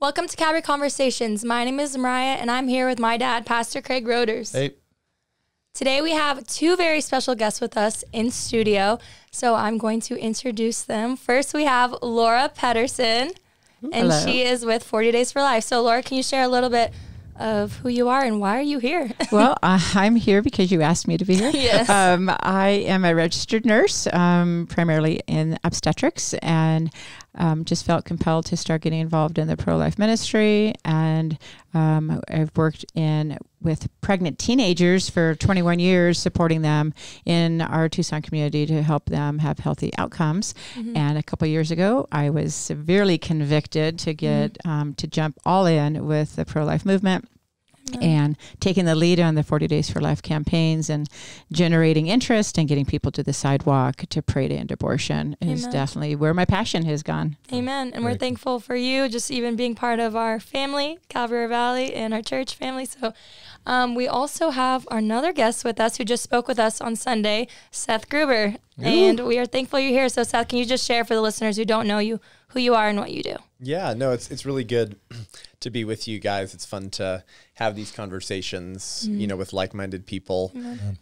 Welcome to Calvary Conversations. My name is Moriah, and I'm here with my dad, Pastor Craig Roters. Hey. Today we have two very special guests with us in studio, so I'm going to introduce them. First, we have Laura Pedersen, and Hello. she is with 40 Days for Life. So, Laura, can you share a little bit of who you are and why are you here? well, uh, I'm here because you asked me to be here. Yes. Um, I am a registered nurse, um, primarily in obstetrics, and um, just felt compelled to start getting involved in the pro life ministry. And um, I've worked in with pregnant teenagers for 21 years, supporting them in our Tucson community to help them have healthy outcomes. And a couple years ago, I was severely convicted to get um, to jump all in with the pro life movement and taking the lead on the 40 Days for Life campaigns and generating interest and getting people to the sidewalk to pray to end abortion is definitely where my passion has gone. Amen. And we're Very thankful for you just even being part of our family, Calvary Valley, and our church family. So um, we also have another guest with us who just spoke with us on Sunday, Seth Gruber. And we are thankful you're here. So, Seth, can you just share for the listeners who don't know you who you are and what you do? Yeah, no, it's it's really good to be with you guys. It's fun to have these conversations, you know, with like-minded people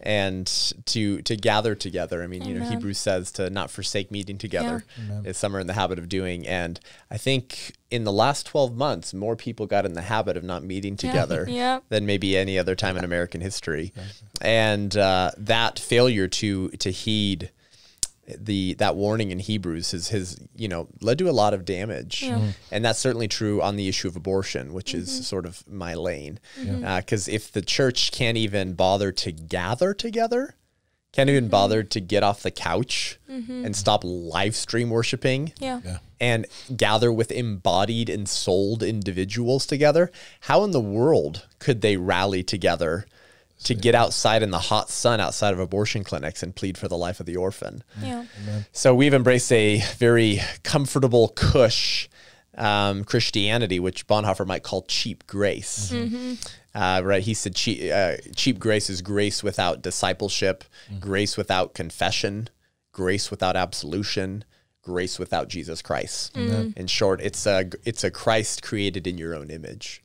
and to to gather together. I mean, you know, Amen. Hebrews says to not forsake meeting together, as some are in the habit of doing. And I think in the last 12 months, more people got in the habit of not meeting together Yep. than maybe any other time in American history. And uh, that failure to to heed the that warning in Hebrews has has you know led to a lot of damage, Yeah. Mhm. and that's certainly true on the issue of abortion, which is mm-hmm. sort of my lane. Mm-hmm. Because uh, if the church can't even bother to gather together, can't even mm-hmm. bother to get off the couch and stop live stream worshiping, Yeah. Yeah. and gather with embodied and souled individuals together, how in the world could they rally together to get outside in the hot sun outside of abortion clinics and plead for the life of the orphan? Yeah. So we've embraced a very comfortable, cush um, Christianity, which Bonhoeffer might call cheap grace. Uh, right? He said cheap, uh, cheap grace is grace without discipleship, grace without confession, grace without absolution, grace without Jesus Christ. In short, it's a it's a Christ created in your own image.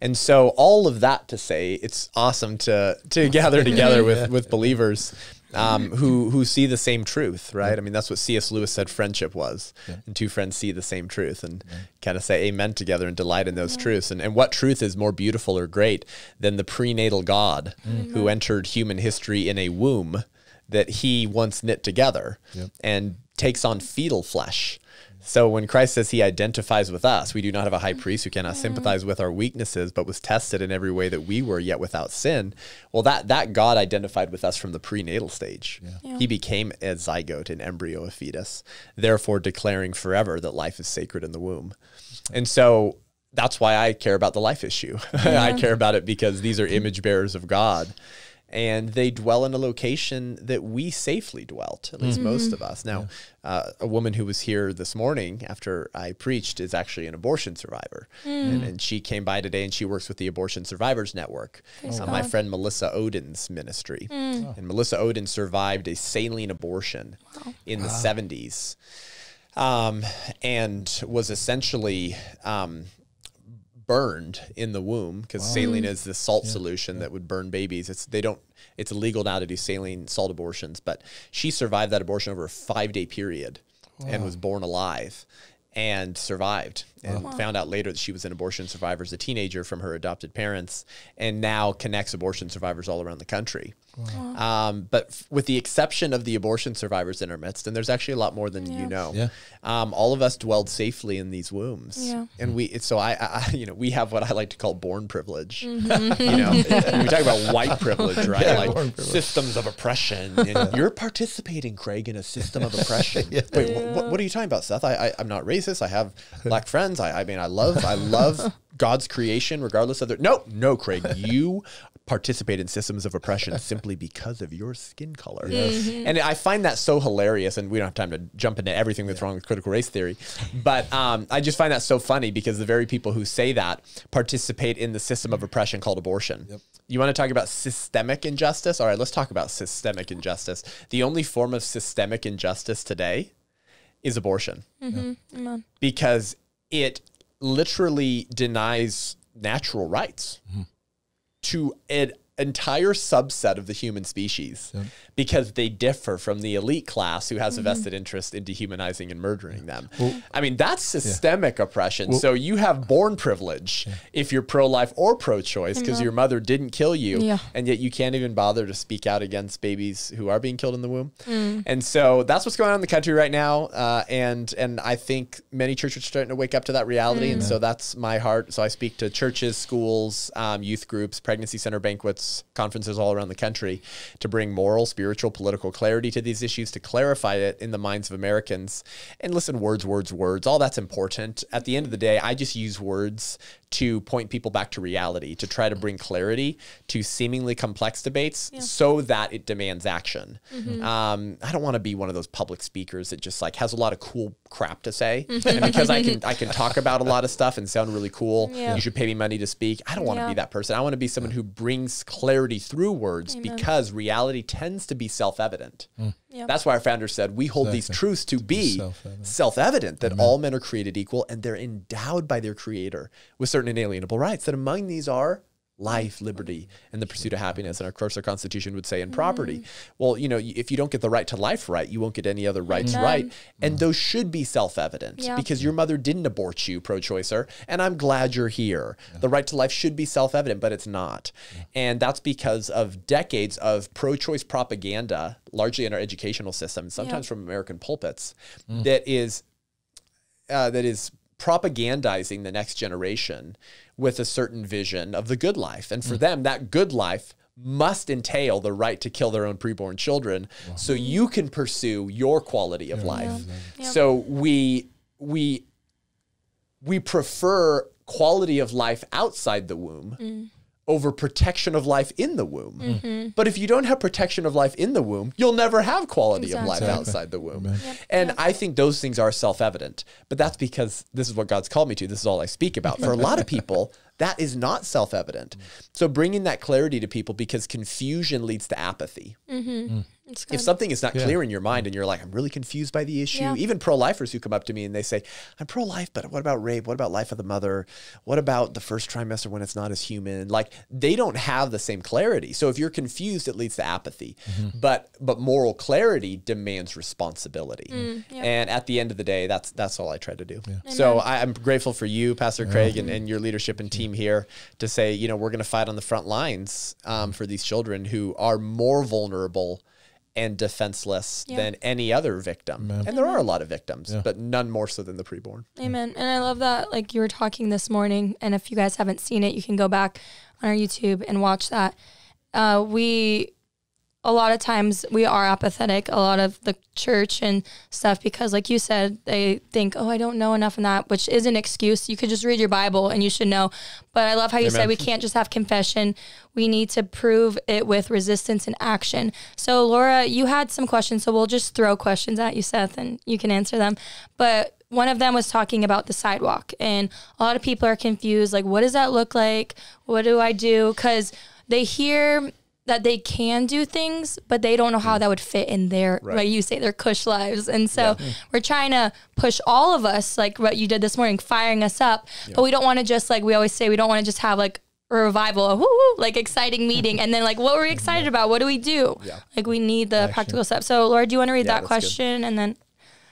And so all of that to say, it's awesome to to gather together with with believers um, who who see the same truth, right? I mean, that's what C.S. Lewis said friendship was, and two friends see the same truth and kind of say amen together and delight in those truths. And and what truth is more beautiful or great than the prenatal God who entered human history in a womb that He once knit together and takes on fetal flesh. So when Christ says he identifies with us, we do not have a high priest who cannot sympathize with our weaknesses, but was tested in every way that we were, yet without sin. Well, that that God identified with us from the prenatal stage. He became a zygote, an embryo, a fetus, therefore declaring forever that life is sacred in the womb. And so that's why I care about the life issue. I care about it because these are image bearers of God. And they dwell in a location that we safely dwelt, at least most of us. Now, uh, a woman who was here this morning after I preached is actually an abortion survivor. And, and she came by today and she works with the Abortion Survivors Network, uh, my friend Melissa Ohden's ministry. And Melissa Ohden survived a saline abortion in the 70s um, and was essentially um, burned in the womb because saline is the salt solution that would burn babies. It's they don't. It's illegal now to do saline salt abortions, but she survived that abortion over a five day period and was born alive and survived and found out later that she was an abortion survivor as a teenager from her adopted parents and now connects abortion survivors all around the country. Um, but f- with the exception of the abortion survivors in our midst, and there's actually a lot more than you know, Yeah. um, all of us dwelled safely in these wombs. Yeah. And we, so I, I, you know, we have what I like to call born privilege. You know, we talk about white privilege, right? Yeah, like privilege. systems of oppression. And you're participating, Craig, in a system of oppression. Wait, wh- what, what are you talking about, Seth? I, I, I'm not racist. I have black friends. I, I mean, I love, I love God's creation, regardless of their. No, no, Craig, you participate in systems of oppression simply because of your skin color. And I find that so hilarious. And we don't have time to jump into everything that's wrong with critical race theory, but um, I just find that so funny because the very people who say that participate in the system of oppression called abortion. You want to talk about systemic injustice? All right, let's talk about systemic injustice. The only form of systemic injustice today is abortion because it literally denies natural rights mm-hmm. to an entire subset of the human species because they differ from the elite class who has a vested interest in dehumanizing and murdering them. I mean, that's systemic oppression. so you have born privilege if you're pro life or pro choice because your mother didn't kill you, Yeah. and yet you can't even bother to speak out against babies who are being killed in the womb. And so that's what's going on in the country right now. Uh, and and I think many churches are starting to wake up to that reality. And so that's my heart. So I speak to churches, schools, um, youth groups, pregnancy center banquets, conferences all around the country to bring moral, spiritual, political clarity to these issues, to clarify it in the minds of Americans. And listen, words, words, words, all that's important. At the end of the day, I just use words to point people back to reality, to try to bring clarity to seemingly complex debates so that it demands action. Um, I don't want to be one of those public speakers that just like has a lot of cool crap to say. and because I can I can talk about a lot of stuff and sound really cool, Yeah. you should pay me money to speak. I don't want to Yeah. be that person. I want to be someone who brings clarity through words because reality tends to be self-evident. Yep. That's why our founder said we hold these truths to be self-evident. self-evident that all men are created equal and they're endowed by their creator with certain inalienable rights. That among these are life, liberty, and the pursuit of happiness. And of course, our Constitution would say, and property. Mm. Well, you know, if you don't get the right to life right, you won't get any other rights None. right. And mm. those should be self-evident Yeah. because your mother didn't abort you, pro-choicer, and I'm glad you're here. The right to life should be self-evident, but it's not. And that's because of decades of pro-choice propaganda, largely in our educational system, sometimes from American pulpits, mm. that is uh, that is propagandizing the next generation with a certain vision of the good life. And for mm. them, that good life must entail the right to kill their own preborn children so you can pursue your quality of life. Yeah. So we we we prefer quality of life outside the womb mm. Over protection of life in the womb. Mm-hmm. Mm-hmm. But if you don't have protection of life in the womb, you'll never have quality of life Exactly. outside the womb. And I think those things are self evident. But that's because this is what God's called me to. This is all I speak about. For a lot of people, that is not self evident. Mm. So bringing that clarity to people because confusion leads to apathy. It's If something is not clear in your mind and you're like, I'm really confused by the issue, Yeah. even pro lifers who come up to me and they say, I'm pro life, but what about rape? What about life of the mother? What about the first trimester when it's not as human? Like they don't have the same clarity. So if you're confused, it leads to apathy. But but moral clarity demands responsibility. Mm, yep. And at the end of the day, that's that's all I try to do. So I, I'm grateful for you, Pastor Craig, and, and your leadership and team here to say, you know, we're going to fight on the front lines um, for these children who are more vulnerable and defenseless Yeah. than any other victim. And there are a lot of victims, but none more so than the preborn. Amen. And I love that, like you were talking this morning, and if you guys haven't seen it, you can go back on our YouTube and watch that. Uh, we, a lot of times, we are apathetic, a lot of the church and stuff, because, like you said, they think, oh, I don't know enough in that, which is an excuse. You could just read your Bible and you should know. But I love how you said we can't just have confession. We need to prove it with resistance and action. So, Laura, you had some questions, so we'll just throw questions at you, Seth, and you can answer them. But one of them was talking about the sidewalk, and a lot of people are confused like, what does that look like? What do I do? Because they hear that they can do things, but they don't know how that would fit in their, Right. like you say, their cush lives. And so we're trying to push all of us, like what you did this morning, firing us up. But we don't want to just, like we always say, we don't want to just have like a revival, a woo woo, like exciting meeting. and then, like, what were we excited about? What do we do? Like, we need the practical steps. So, Laura, do you want to read Yeah, that that's good. question? And then,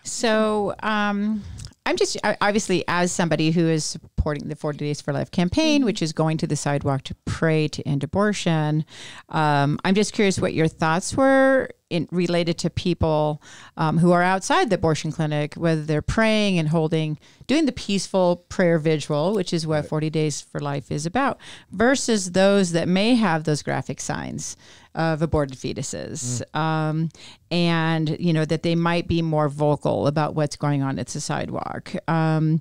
So um, I'm just obviously as somebody who is supporting the 40 Days for Life campaign, which is going to the sidewalk to pray to end abortion. Um, I'm just curious what your thoughts were in related to people um, who are outside the abortion clinic, whether they're praying and holding, doing the peaceful prayer vigil, which is what 40 Days for Life is about, versus those that may have those graphic signs of aborted fetuses, um, and you know that they might be more vocal about what's going on at the sidewalk. Um,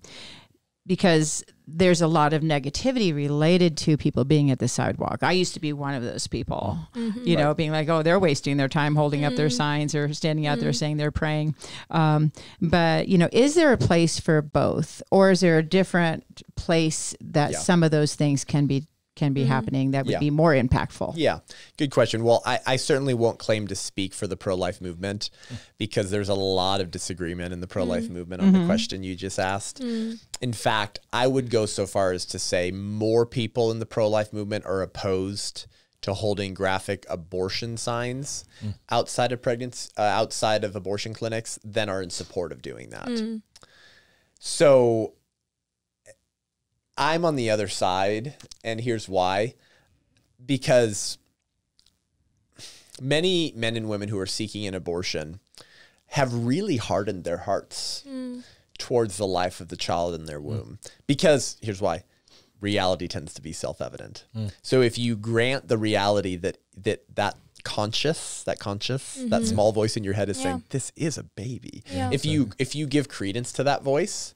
because there's a lot of negativity related to people being at the sidewalk. I used to be one of those people, you know, being like, oh, they're wasting their time holding up their signs or standing out there saying they're praying. Um, but, you know, is there a place for both? Or is there a different place that Yeah. some of those things can be can be mm-hmm. happening that would Yeah. be more impactful. Yeah, good question. Well, I, I certainly won't claim to speak for the pro life movement because there's a lot of disagreement in the pro life mm-hmm. movement on the mm-hmm. question you just asked. Mm. In fact, I would go so far as to say more people in the pro life movement are opposed to holding graphic abortion signs mm. outside of pregnancy, uh, outside of abortion clinics than are in support of doing that. Mm. So I'm on the other side, and here's why. Because many men and women who are seeking an abortion have really hardened their hearts hmm. towards the life of the child in their womb. Because here's why reality tends to be self-evident. Hmm. So if you grant the reality that that that conscious, that conscious, that mm-hmm. small voice in your head is saying this is a baby. Yeah. If you if you give credence to that voice,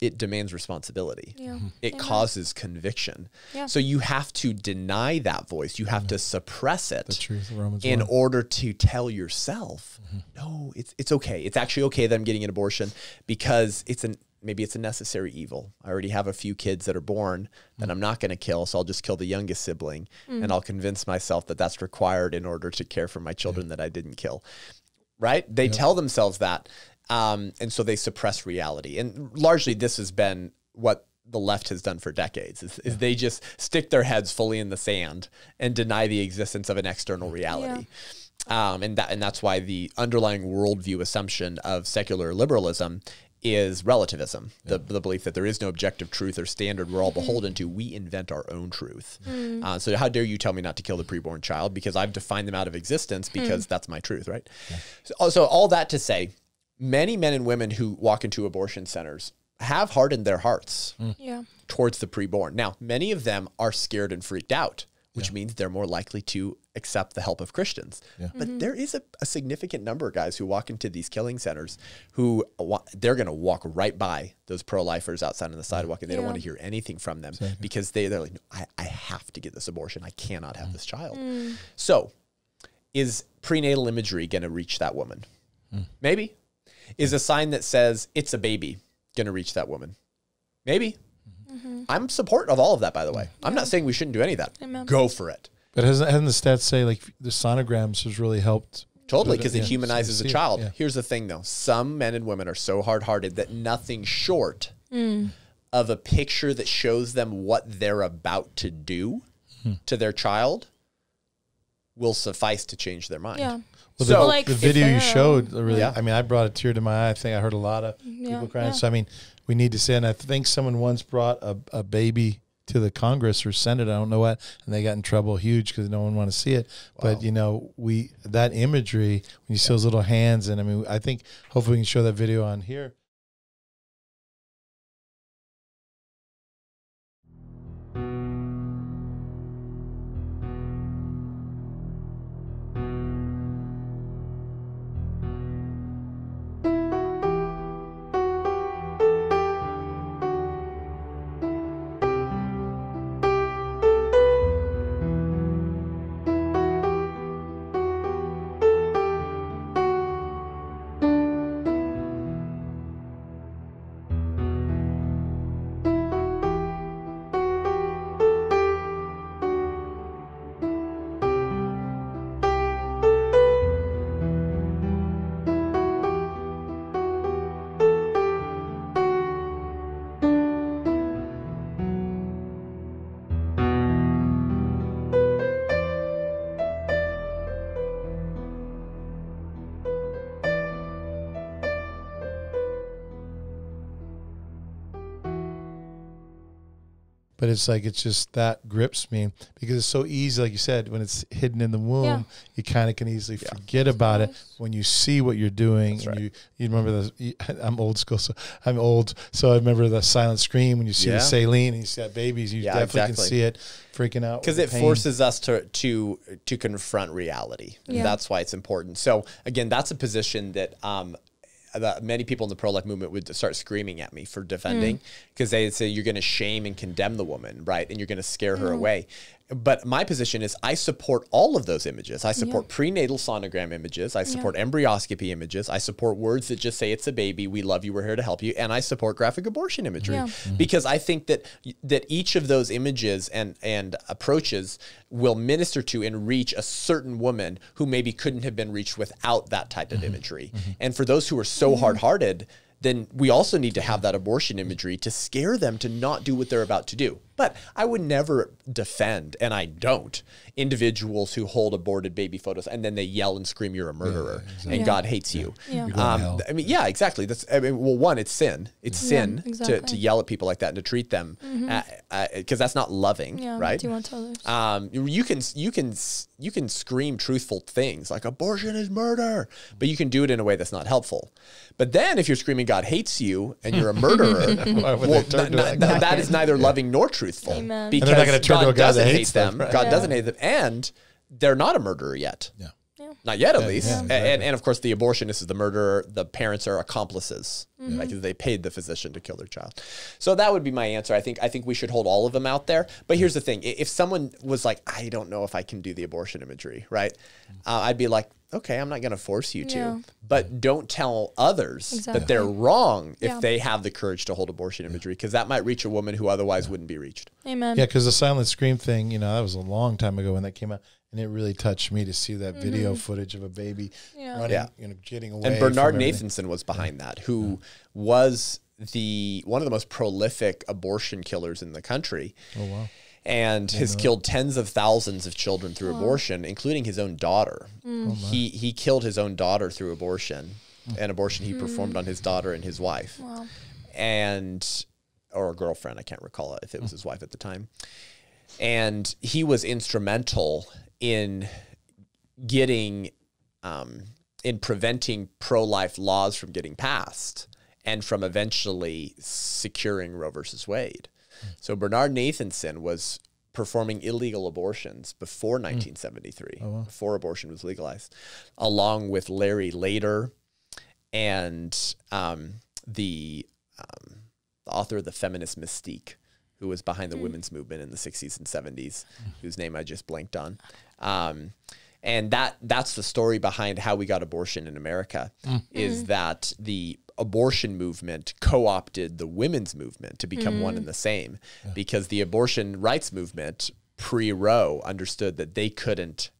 it demands responsibility. Yeah. Mm-hmm. It Amen. causes conviction. Yeah. So you have to deny that voice. You have to suppress it The truth, Romans in 1. order to tell yourself, mm-hmm. no, it's it's okay. It's actually okay that I'm getting an abortion because it's an maybe it's a necessary evil. I already have a few kids that are born that mm. I'm not going to kill, so I'll just kill the youngest sibling mm. and I'll convince myself that that's required in order to care for my children that I didn't kill. Right? They tell themselves that. Um, and so they suppress reality. And largely this has been what the left has done for decades is, is they just stick their heads fully in the sand and deny the existence of an external reality. Um, and that and that's why the underlying worldview assumption of secular liberalism is relativism, the, the belief that there is no objective truth or standard we're all beholden to. We invent our own truth. Uh, so how dare you tell me not to kill the preborn child because I've defined them out of existence because that's my truth, right? So, so all that to say, many men and women who walk into abortion centers have hardened their hearts mm. Yeah. towards the preborn. Now, many of them are scared and freaked out, which means they're more likely to accept the help of Christians. But mm-hmm. there is a, a significant number of guys who walk into these killing centers who they're going to walk right by those pro-lifers outside on the sidewalk and they don't want to hear anything from them because they, they're like, "No, I, I have to get this abortion. I cannot have mm. this child. Mm. So is prenatal imagery going to reach that woman? Maybe. Is a sign that says it's a baby going to reach that woman? Maybe. I'm support of all of that, by the way. I'm not saying we shouldn't do any of that. Amen. Go for it. But hasn't, hasn't the stats say like the sonograms has really helped? Totally, But, because yeah, it so you humanizes a see it, child. yeah. Here's the thing, though: some men and women are so hard-hearted that nothing short of a picture that shows them what they're about to do Hmm. to their child will suffice to change their mind. Yeah. Well, So- the, like the video you showed, uh, really, Yeah. I mean, I brought a tear to my eye. I think I heard a lot of Yeah, people crying. yeah. So, I mean, we need to say, and I think someone once brought a, a baby to the Congress or Senate, I don't know what, and they got in trouble huge because no one wanted to see it. But, you know, we, that imagery, when you see those little hands, and I mean, I think hopefully we can show that video on here. But it's like it's just that grips me because it's so easy, like you said, when it's hidden in the womb, Yeah. you kind of can easily forget about it when you see what you're doing. That's and right. you you remember the I'm old school, so I'm old, so I remember the silent scream when you see Yeah. the saline and you see that babies, you Yeah, definitely exactly. can see it freaking out because it pain. forces us to to to confront reality. And Yeah. that's why it's important. So again, that's a position that um, that many people in the pro life movement would start screaming at me for defending mm. because they'd say you're going to shame and condemn the woman, right, and you're going to scare her mm. away. But my position is I support all of those images. I support prenatal sonogram images. I support embryoscopy images. I support words that just say it's a baby. We love you. We're here to help you. And I support graphic abortion imagery Yeah. Mm-hmm. because I think that that each of those images and and approaches will minister to and reach a certain woman who maybe couldn't have been reached without that type of mm-hmm. imagery. Mm-hmm. And for those who are so hard-hearted, then we also need to have that abortion imagery to scare them to not do what they're about to do. But I would never defend, and I don't, individuals who hold aborted baby photos and then they yell and scream, "You're a murderer," and Yeah. God hates you. Yeah. You're Um. I mean, yeah, exactly. That's I mean, well, one, it's sin. It's sin to, to yell at people like that and to treat them because that's not loving, Yeah. right? Do unto others. um, you you can you can you can scream truthful things like abortion is murder, but you can do it in a way that's not helpful. But then if you're screaming God hates you and you're a murderer, well, they n- n- that? that is neither loving nor truthful. Amen. Because they're not gonna turn God to a God that doesn't hates hate them, them. right. God Yeah. doesn't hate them, and they're not a murderer yet. Yeah. Not yet, at least. yeah, A- and, and of course, the abortionist is the murderer. The parents are accomplices, Mm-hmm. right? They paid the physician to kill their child. So that would be my answer. I think I think we should hold all of them out there. But here's the thing: if someone was like, "I don't know if I can do the abortion imagery," right? Uh, I'd be like, "Okay, I'm not going to force you to." But don't tell others Exactly. that they're wrong if they have the courage to hold abortion imagery, because that might reach a woman who otherwise wouldn't be reached. Amen. Yeah, because the silent scream thing, you know, that was a long time ago when that came out, and it really touched me to see that video footage of a baby Mm-hmm. Yeah. running, Yeah. you know, getting away. and Bernard from. Nathanson was behind that, who was the one of the most prolific abortion killers in the country. Oh wow! And has killed tens of thousands of children through abortion, including his own daughter. Mm. he he killed his own daughter through abortion, an abortion he performed on his daughter and his wife, Wow. and or a girlfriend. I can't recall if it was his wife at the time. And he was instrumental in getting um, in preventing pro-life laws from getting passed and from eventually securing Roe versus Wade. So Bernard Nathanson was performing illegal abortions before 1973, before abortion was legalized, along with Larry Lader and um, the, um, the author of the Feminist Mystique, who was behind the hmm. women's movement in the 60s and 70s, whose name I just blanked on. Um, and that that's the story behind how we got abortion in America hmm. is hmm. that the abortion movement co-opted the women's movement to become one and the same because the abortion rights movement pre-Roe understood that they couldn't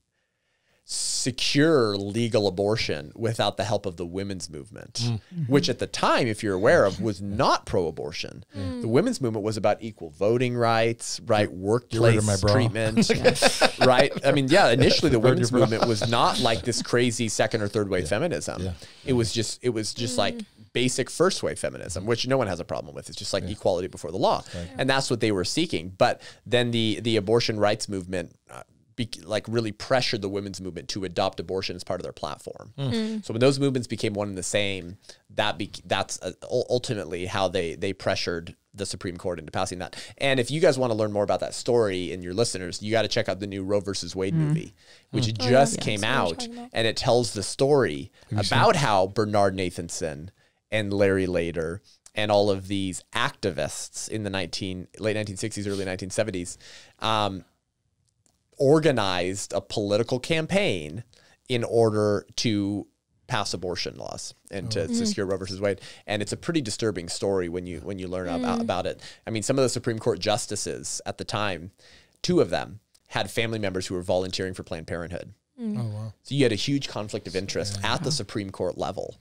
secure legal abortion without the help of the women's movement, which at the time, if you're aware of, was not pro-abortion. Mm. The women's movement was about equal voting rights, right, workplace my treatment, right. I mean, yeah, initially the women's movement was not like this crazy second or third wave feminism. Yeah. It was just, it was just mm. like basic first wave feminism, which no one has a problem with. It's just like equality before the law, and that's what they were seeking. But then the the abortion rights movement. Uh, be, like really pressured the women's movement to adopt abortion as part of their platform. So when those movements became one and the same, that be, that's uh, ultimately how they they pressured the Supreme Court into passing that. And if you guys want to learn more about that story and your listeners, you got to check out the new Roe versus Wade movie, which just came That's what I'm out, and it tells the story about how Bernard Nathanson and Larry Lader and all of these activists in the 19 late 1960s early 1970s um, organized a political campaign in order to pass abortion laws and to mm-hmm. secure Roe versus Wade. And it's a pretty disturbing story when you when you learn about, mm-hmm. about it. I mean, some of the Supreme Court justices at the time, two of them had family members who were volunteering for Planned Parenthood. Mm. Oh wow! So you had a huge conflict of interest at the Supreme Court level.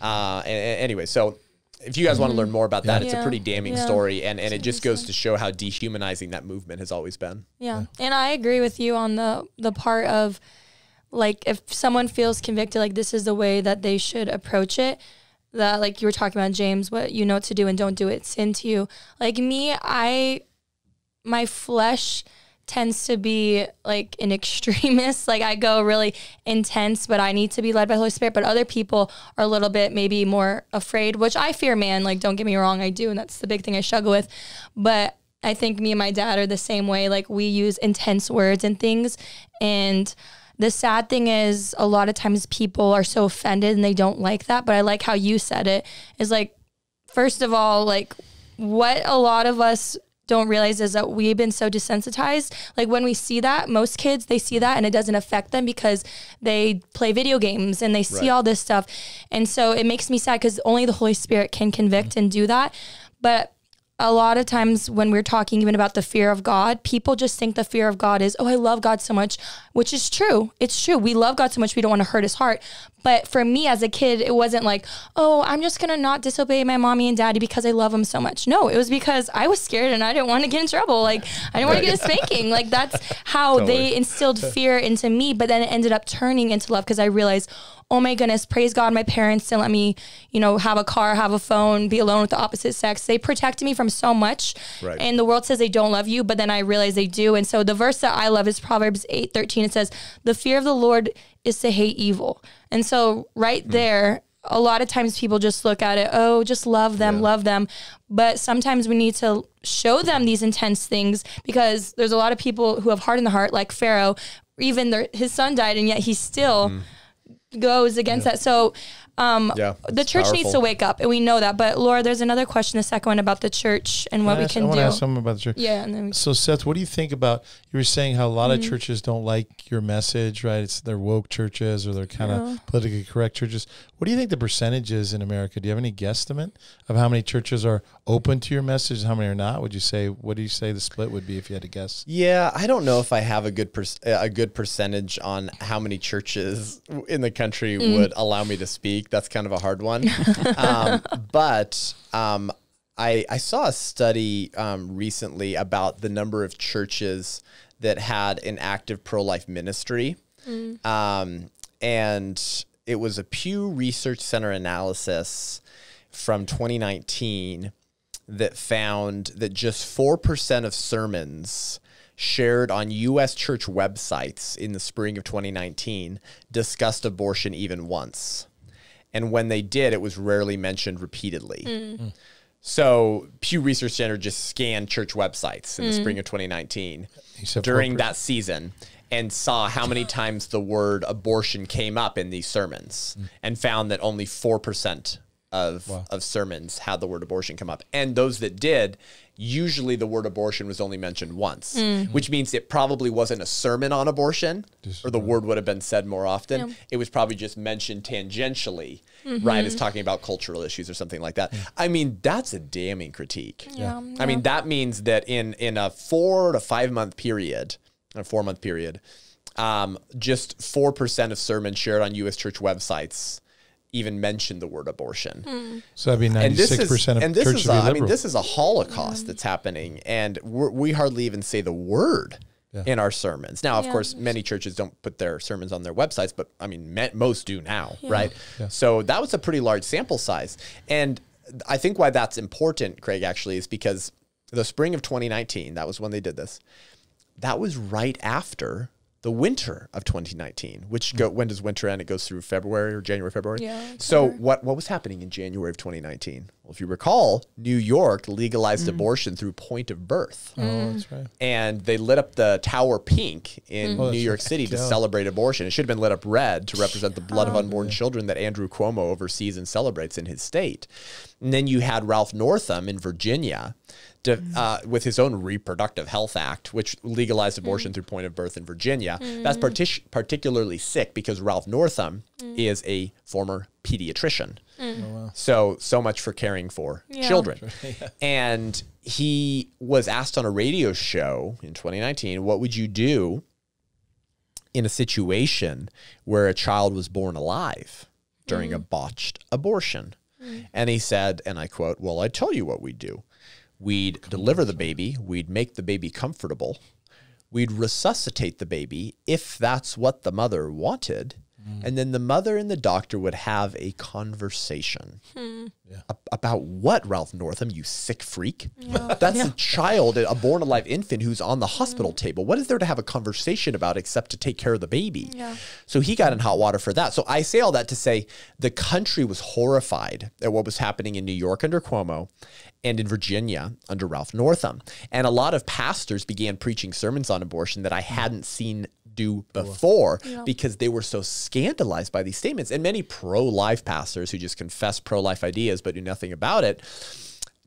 Uh, and, and anyway, so if you guys want to learn mm-hmm. more about that, it's a pretty damning Yeah. story, and, and it just goes to show how dehumanizing that movement has always been. Yeah. And I agree with you on the the part of like if someone feels convicted like this is the way that they should approach it that like you were talking about James what you know what to do and don't do it sin to you. Like me I my flesh tends to be like an extremist. Like I go really intense, but I need to be led by the Holy Spirit. But other people are a little bit maybe more afraid, which I fear man. Like don't get me wrong, I do, and that's the big thing I struggle with. But I think me and my dad are the same way. Like we use intense words and things. And the sad thing is a lot of times people are so offended and they don't like that. But I like how you said it is like, first of all, like what a lot of us don't realize is that we've been so desensitized. Like when we see that, most kids they see that and it doesn't affect them because they play video games and they see Right. all this stuff. And so it makes me sad because only the Holy Spirit can convict and do that. But a lot of times when we're talking even about the fear of God, people just think the fear of God is, oh, I love God so much, which is true. It's true. We love God so much we don't want to hurt his heart. But for me as a kid, it wasn't like, oh, I'm just going to not disobey my mommy and daddy because I love them so much. No, it was because I was scared and I didn't want to get in trouble. Like, I didn't want to get a spanking. Like, that's how they instilled fear into me. But then it ended up turning into love because I realized, oh my goodness, praise God, my parents didn't let me, you know, have a car, have a phone, be alone with the opposite sex. They protected me from so much. Right. And the world says they don't love you, but then I realize they do. And so the verse that I love is Proverbs 8 13. It says, The fear of the Lord is to hate evil. And so right hmm. there, a lot of times people just look at it, oh, just love them, love them. But sometimes we need to show them these intense things because there's a lot of people who have heart in the heart, like Pharaoh. Even their, his son died, and yet he still hmm. goes against that. So um, Yeah, the it's church needs to wake up, and we know that. But Laura, there's another question, the second one about the church and what I we ask- can I want do. to ask something about the church. Yeah, and then we, So Seth, what do you think about you were saying how a lot Mm-hmm. of churches don't like your message, right? It's they're woke churches or they're kind of Yeah. politically correct churches. What do you think the percentage is in America? Do you have any guesstimate of how many churches are open to your message and how many are not? Would you say what do you say the split would be if you had to guess? Yeah, I don't know if I have a good per- a good percentage on how many churches in the country would allow me to speak. That's kind of a hard one. um, but um, I I saw a study um, recently about the number of churches that had an active pro life ministry, um, and it was a Pew Research Center analysis from 2019 that found that just 4% of sermons shared on U.S. church websites in the spring of 2019 discussed abortion even once. And when they did, it was rarely mentioned repeatedly. Mm. Mm. So Pew Research Center just scanned church websites in the mm. spring of 2019 during that season and saw how many times the word abortion came up in these sermons and found that only 4% of, of sermons had the word abortion come up. And those that did, usually the word abortion was only mentioned once, mm. mm-hmm. which means it probably wasn't a sermon on abortion or the word would have been said more often. It was probably just mentioned tangentially, mm-hmm. right, as talking about cultural issues or something like that. I mean, that's a damning critique. yeah, I mean, that means that in in a four to five month period, a four month period, um, just four percent of sermons shared on U.S. church websites even mentioned the word abortion. Hmm. So that'd be And ninety this six is percent of and this churches is would a, be I mean this is a holocaust that's hmm. happening, and we're, we hardly even say the word. In our sermons. Now, of Yeah. course, many churches don't put their sermons on their websites, but I mean, me- most do now, right? So that was a pretty large sample size. And I think why that's important, Craig, actually, is because the spring of 2019, that was when they did this, that was right after the winter of 2019, which go, mm. when does winter end? It goes through February or January, February. Yeah, So February. what what was happening in January of 2019? Well, if you recall, New York legalized mm. abortion through point of birth. oh, that's mm. right. And they lit up the tower pink in Oh, New that's York. City to Yeah. celebrate abortion. It should have been lit up red to represent the blood of unborn children that Andrew Cuomo oversees and celebrates in his state. And then you had Ralph Northam in Virginia to, uh, with his own Reproductive Health Act, which legalized mm. abortion through point of birth in Virginia. That's mm. partic- particularly sick because Ralph Northam mm. is a former pediatrician. Oh, so, so much for caring for Yeah. children. And he was asked on a radio show in 2019, what would you do in a situation where a child was born alive during a botched abortion? And he said, and I quote, Well, I'd tell you what we'd do. We'd deliver the baby, we'd make the baby comfortable, we'd resuscitate the baby if that's what the mother wanted. Mm. And then the mother and the doctor would have a conversation hmm. A- about what, Ralph Northam, you sick freak? That's a child, a born alive infant who's on the mm-hmm. hospital table. What is there to have a conversation about except to take care of the baby? Yeah. So he got in hot water for that. So I say all that to say the country was horrified at what was happening in New York under Cuomo and in Virginia under Ralph Northam. And a lot of pastors began preaching sermons on abortion that I mm. hadn't seen do before because they were so scandalized by these statements. And many pro life pastors who just confess pro life ideas but do nothing about it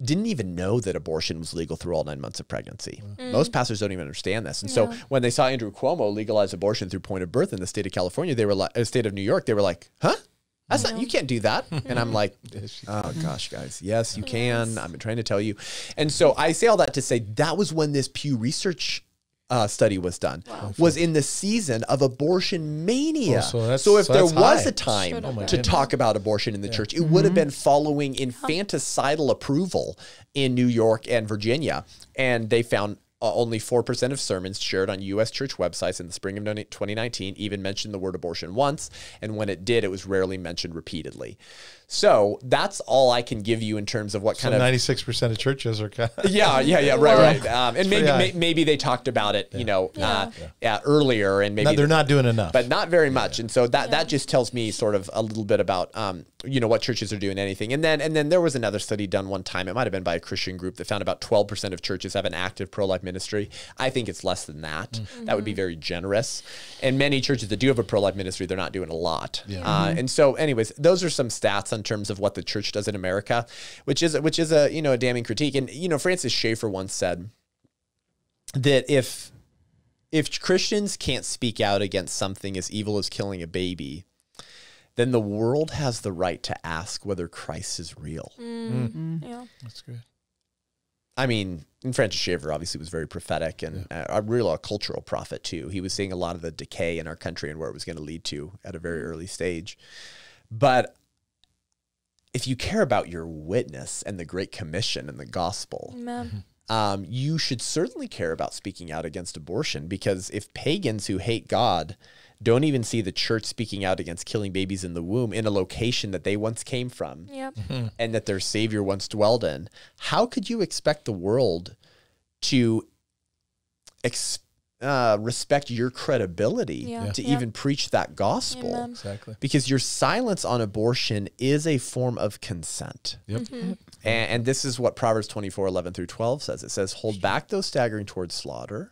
didn't even know that abortion was legal through all nine months of pregnancy. Most pastors don't even understand this. And so when they saw Andrew Cuomo legalize abortion through point of birth in the state of California, they were like, uh, state of New York, they were like, huh? That's not, you can't do that. And I'm like, oh gosh, guys, yes, you can. I've been trying to tell you. And so I say all that to say that was when this Pew Research uh, study was done, was in the season of abortion mania. Oh, so so if so there was high. a time Should've Oh to goodness. talk about abortion in the church, it would have been following infanticidal approval in New York and Virginia. And they found uh, only 4% of sermons shared on U.S. church websites in the spring of 2019 even mentioned the word abortion once. And when it did, it was rarely mentioned repeatedly. So that's all I can give you in terms of what So kind of. ninety six percent of churches are kind of Yeah, yeah, yeah, right, Well- right. Um, and maybe pretty may, maybe they talked about it, you know, uh, yeah, earlier, and maybe No, they're not doing enough. but not very much. And so that that just tells me sort of a little bit about um, you know what churches are doing anything. And then and then there was another study done one time. It might have been by a Christian group that found about twelve percent of churches have an active pro life ministry. I think it's less than that. That would be very generous. And many churches that do have a pro life ministry, they're not doing a lot. Uh, and so, anyways, those are some stats in terms of what the church does in America, which is which is a you know a damning critique. And you know Francis Schaeffer once said that if if Christians can't speak out against something as evil as killing a baby, then the world has the right to ask whether Christ is real. Mm. Mm-hmm. Yeah. That's good. I mean, and Francis Schaeffer obviously was very prophetic and a, a real a cultural prophet too. He was seeing a lot of the decay in our country and where it was going to lead to at a very mm. early stage. But if you care about your witness and the Great Commission and the gospel, Amen. um, you should certainly care about speaking out against abortion because if pagans who hate God don't even see the church speaking out against killing babies in the womb in a location that they once came from Yep. and that their savior once dwelled in, how could you expect the world to ex- uh, respect your credibility Yeah. to Yeah. even preach that gospel? Amen. Exactly. Because your silence on abortion is a form of consent. Yep. And, and this is what Proverbs 24, 11 through 12 says. It says, Hold back those staggering towards slaughter.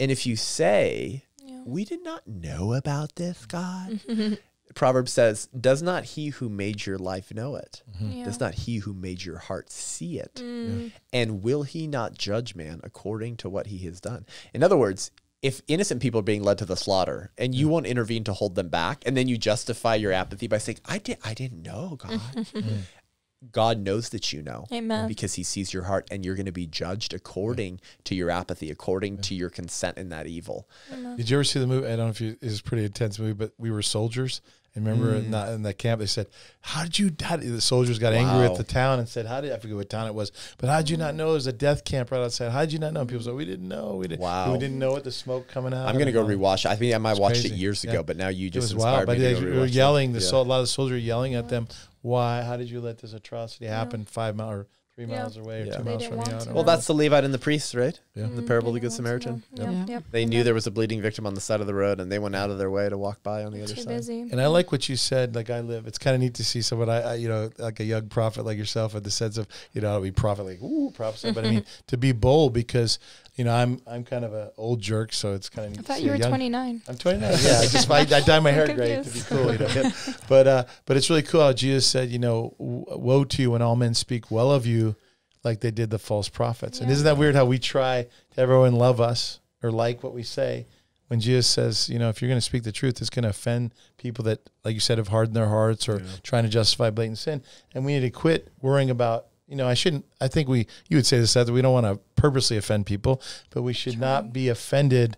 And if you say, We did not know about this, God, Proverbs says, Does not he who made your life know it? Mm-hmm. Yeah. Does not he who made your heart see it? Mm. And will he not judge man according to what he has done? In other words, if innocent people are being led to the slaughter and you won't intervene to hold them back, and then you justify your apathy by saying, I, did, I didn't know, God. God knows that you know Amen. because he sees your heart and you're going to be judged according to your apathy, according to your consent in that evil. Did you ever see the movie? I don't know if you, it's a pretty intense movie, but we were soldiers. And remember in, mm. that, in that camp, they said, "How did you?" How did, the soldiers got angry at the town and said, "How did I forget what town it was? But how did you not know it was a death camp right outside? How did you not know?" And people said, "We didn't know. We didn't. Wow. We didn't know what the smoke coming out." I'm going to go and rewatch. it. I think I might watched it crazy. years Yeah. ago, but now you It just was wild, inspired but me they to go were rewatch it. yelling. The Yeah. sol- a lot of the soldiers were yelling at them. Why? How did you let this atrocity happen five miles or three Yeah. miles away or Yeah. two They miles from you? want I to don't know. Well, that's the Levite and the priest, right? Yeah. The mm-hmm. parable of the Good Didn't want to Samaritan. know. Yeah. Yep. Yep. They knew there was a bleeding victim on the side of the road, and they went out of their way to walk by on the other Too side. busy. And I like what you said. Like I live, it's kind of neat to see someone I, I, you know, like a young prophet like yourself, in the sense of, you know, we prophet like ooh prophesy, but I mean to be bold because, you know, I'm I'm kind of an old jerk, so it's kind of. I thought you were young- 29. I'm 29. Yeah, I just I, I dye my hair gray to be cool, you know. Yeah. But uh, but it's really cool how Jesus said, you know, woe to you when all men speak well of you, like they did the false prophets. And isn't that weird how we try to everyone love us or like what we say? When Jesus says, you know, if you're going to speak the truth, it's going to offend people that, like you said, have hardened their hearts or trying to justify blatant sin. And we need to quit worrying about, you know, I shouldn't, I think we, you would say this, that we don't want to purposely offend people, but we should not be offended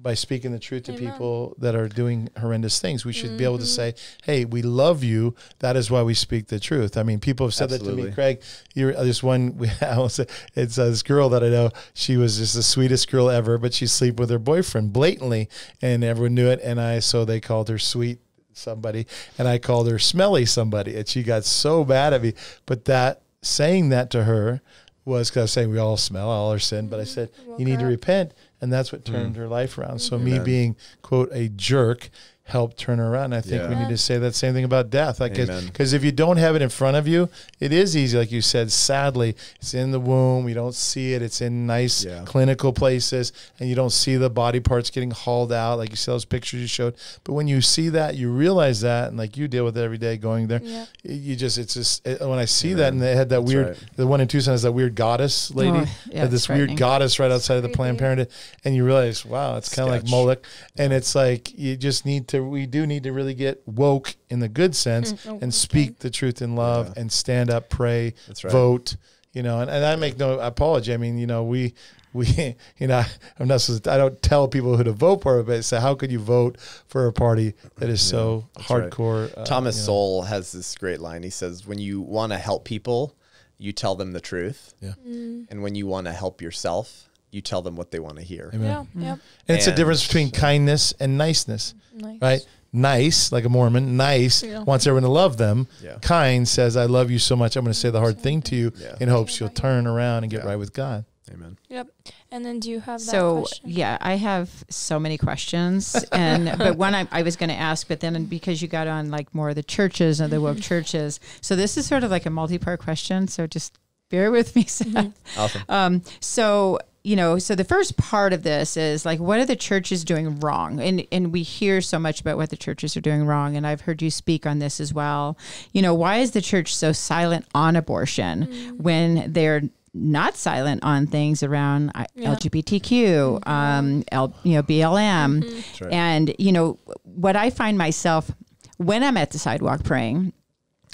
by speaking the truth to Amen. people that are doing horrendous things. We should be able to say, "Hey, we love you. That is why we speak the truth." I mean, people have said that to me, Craig. You're uh, this one. We, I will say, it's uh, this girl that I know. She was just the sweetest girl ever, but she sleep with her boyfriend blatantly, and everyone knew it. And I so they called her sweet somebody, and I called her smelly somebody, and she got so bad at me. But that saying that to her was because I was saying we all smell, all our sin. But I mm-hmm. said you need to repent, and that's what turned mm. her life around. So me being quote a jerk help turn around. I think we need to say that same thing about death. Like, Amen. because if you don't have it in front of you, it is easy. Like you said, sadly, it's in the womb. You don't see it. It's in nice Yeah. clinical places, and you don't see the body parts getting hauled out. Like you see those pictures you showed. But when you see that, you realize that, and like you deal with it every day going there. Yeah. You just, it's just it, when I see that, and they had that That's weird. right. The one in Tucson has that weird goddess lady. Oh, yeah, had this weird goddess right outside of the Planned Parenthood, and you realize, wow, it's kind of like Moloch, and it's like you just need to. We do need to really get woke in the good sense Mm, oh, and speak the truth in love Yeah. and stand up, pray, That's right. vote. You know, and, and I make no apology. I mean, you know, we we you know I'm not supposed to, I don't tell people who to vote for, but say how could you vote for a party that is so that's right. hardcore? uh, Thomas you know. Sowell has this great line. He says, "When you want to help people, you tell them the truth, Yeah. and when you want to help yourself, you tell them what they want to hear." Amen. Yeah. Yep. And it's a difference between kindness and niceness. Nice. right? Nice, like a Mormon, nice, Yeah. wants everyone to love them. Yeah. Kind says, I love you so much, I'm going to say the hard thing to you Yeah. in hopes you'll turn around and get Yeah. right with God. Amen. Yep. And then do you have that so question? yeah i have so many questions and but one I, I was going to ask but then because you got on like more of the churches and the woke churches so this is sort of like a multi-part question so just bear with me Seth. Awesome. um so you know so the first part of this is like what are the churches doing wrong? And and we hear so much about what the churches are doing wrong and i've heard you speak on this as well. You know why is the church so silent on abortion when they're not silent on things around uh, Yeah. LGBTQ, um, L, you know, BLM, right. and you know what I find myself when I'm at the sidewalk praying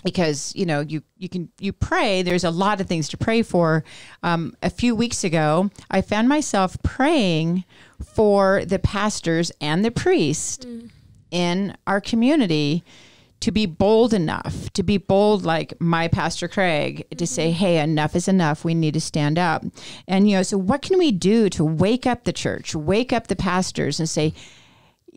because you know you you can you pray. There's a lot of things to pray for. Um, a few weeks ago i found myself praying for the pastors and the priest in our community to be bold enough to be bold like my pastor craig to say hey enough is enough. We need to stand up. And you know so what can we do to wake up the church wake up the pastors and say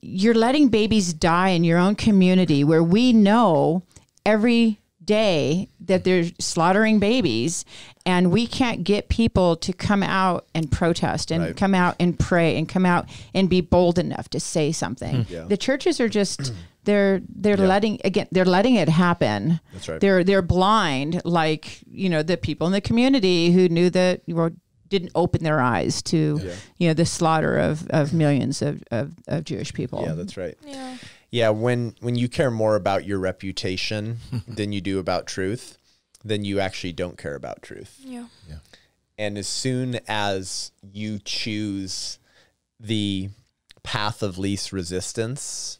you're letting babies die in your own community where we know every day that they're slaughtering babies and we can't get people to come out and protest and Right. come out and pray and come out and be bold enough to say something. Hmm. Yeah. The churches are just they're they're Yeah. letting again they're letting it happen. That's right. They're they're blind like, you know, the people in the community who knew that you know didn't open their eyes to Yeah. you know the slaughter of, of millions of, of, of Jewish people. Yeah, that's right. Yeah. Yeah, when when you care more about your reputation than you do about truth, then you actually don't care about truth. Yeah. Yeah. And as soon as you choose the path of least resistance